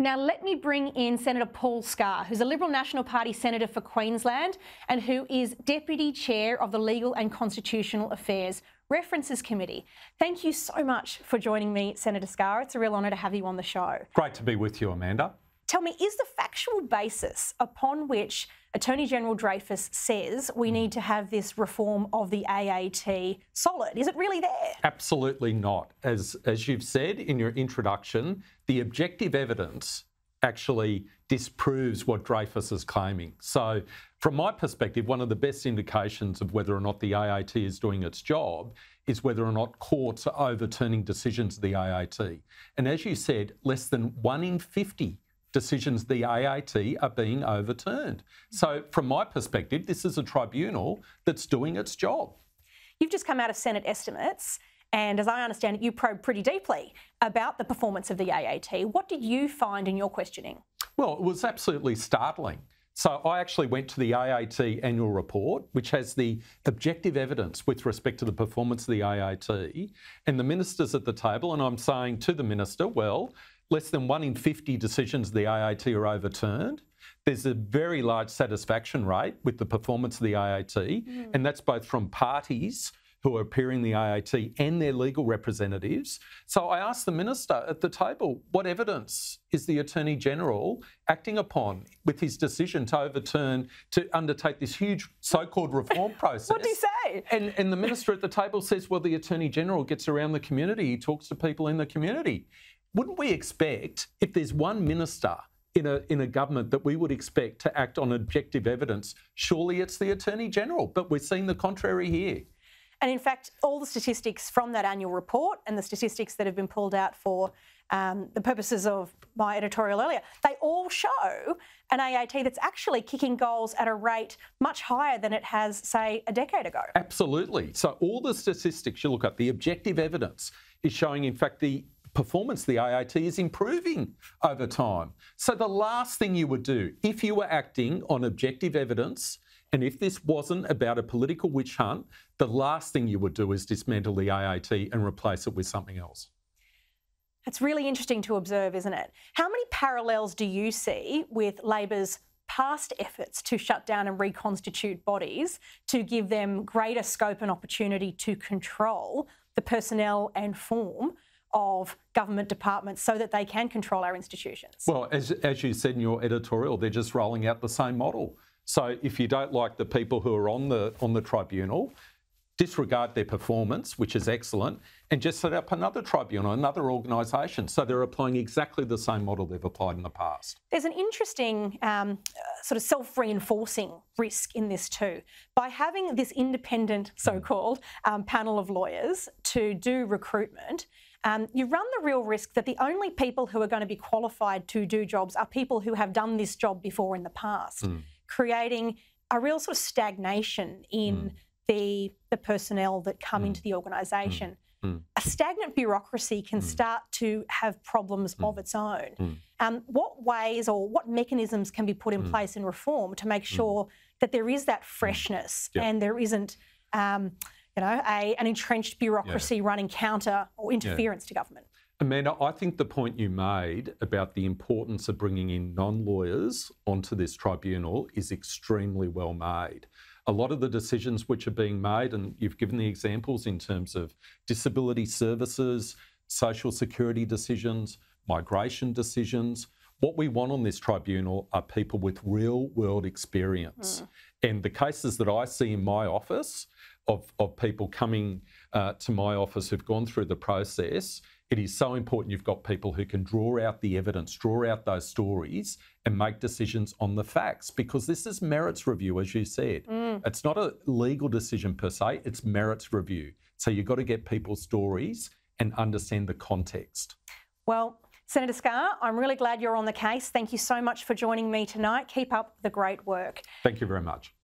Now, let me bring in Senator Paul Scarr, who's a Liberal National Party Senator for Queensland and who is Deputy Chair of the Legal and Constitutional Affairs References Committee. Thank you so much for joining me, Senator Scarr. It's a real honour to have you on the show. Great to be with you, Amanda. Tell me, is the factual basis upon which Attorney General Dreyfus says we hmm. need to have this reform of the AAT solid? Is it really there? Absolutely not. As, as you've said in your introduction, the objective evidence actually disproves what Dreyfus is claiming. So, from my perspective, one of the best indications of whether or not the AAT is doing its job is whether or not courts are overturning decisions of the AAT. And as you said, less than one in 50 decisions the AAT are being overturned. So, from my perspective, this is a tribunal that's doing its job. You've just come out of Senate estimates, and as I understand it, you probe pretty deeply about the performance of the AAT. What did you find in your questioning? Well, it was absolutely startling. So I actually went to the AAT annual report, which has the objective evidence with respect to the performance of the AAT, and the minister's at the table, and I'm saying to the minister, well, less than one in 50 decisions of the AAT are overturned. There's a very large satisfaction rate with the performance of the AAT, mm. and that's both from parties who are appearing in the AAT and their legal representatives. So I asked the minister at the table, what evidence is the Attorney General acting upon with his decision to overturn, to undertake this huge so-called reform process? what did he say? And, and the minister at the table says, well, the Attorney General gets around the community, he talks to people in the community. Wouldn't we expect, if there's one minister in a, in a government that we would expect to act on objective evidence, surely it's the Attorney General, but we're seeing the contrary here. And in fact, all the statistics from that annual report and the statistics that have been pulled out for um, the purposes of my editorial earlier, they all show an AAT that's actually kicking goals at a rate much higher than it has, say, a decade ago. Absolutely. So all the statistics you look at, the objective evidence is showing, in fact, the performance, the AAT, is improving over time. So the last thing you would do, if you were acting on objective evidence, and if this wasn't about a political witch hunt, the last thing you would do is dismantle the AAT and replace it with something else. That's really interesting to observe, isn't it? How many parallels do you see with Labor's past efforts to shut down and reconstitute bodies to give them greater scope and opportunity to control the personnel and form of government departments so that they can control our institutions. Well, as, as you said in your editorial, they're just rolling out the same model. So if you don't like the people who are on the on the tribunal, disregard their performance, which is excellent, and just set up another tribunal, another organisation. So they're applying exactly the same model they've applied in the past. There's an interesting um, sort of self reinforcing risk in this too. By having this independent, so called, um, panel of lawyers to do recruitment, um, you run the real risk that the only people who are going to be qualified to do jobs are people who have done this job before in the past, mm. creating a real sort of stagnation in mm. the, the personnel that come mm. into the organisation. Mm. Mm. A stagnant bureaucracy can mm. start to have problems of its own. Um, what ways or what mechanisms can be put in place in reform to make sure that there is that freshness and there isn't um, you know, a, an entrenched bureaucracy yeah. running counter or interference yeah. to government. Amanda, I think the point you made about the importance of bringing in non lawyers onto this tribunal is extremely well made. A lot of the decisions which are being made, and you've given the examples in terms of disability services, social security decisions, migration decisions, what we want on this tribunal are people with real world experience. Mm. And the cases that I see in my office of, of people coming uh, to my office who've gone through the process, it is so important you've got people who can draw out the evidence, draw out those stories, and make decisions on the facts because this is merits review, as you said. Mm. It's not a legal decision per se, it's merits review. So you've got to get people's stories and understand the context. Well, Senator Scarr, I'm really glad you're on the case. Thank you so much for joining me tonight. Keep up the great work. Thank you very much.